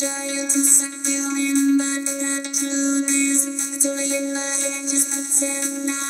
giant is feeling, but not through this. Joy in my head just pretend now.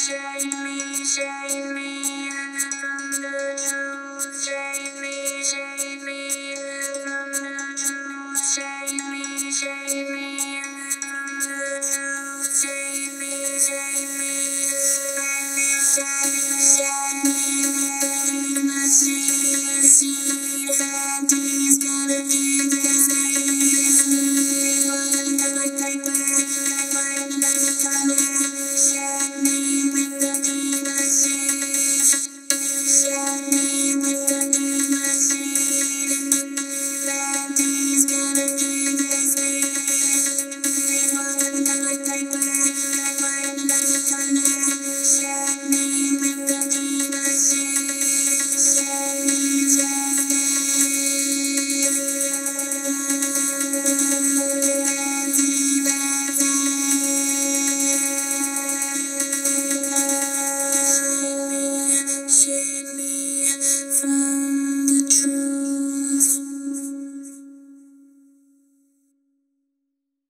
Save me, save me from the truth. Save me, save me from the truth. Save me, save me from the truth. Save me, save me. Let me, save me, save me. Let me see, see that he's gonna be.